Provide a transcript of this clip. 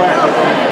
Right.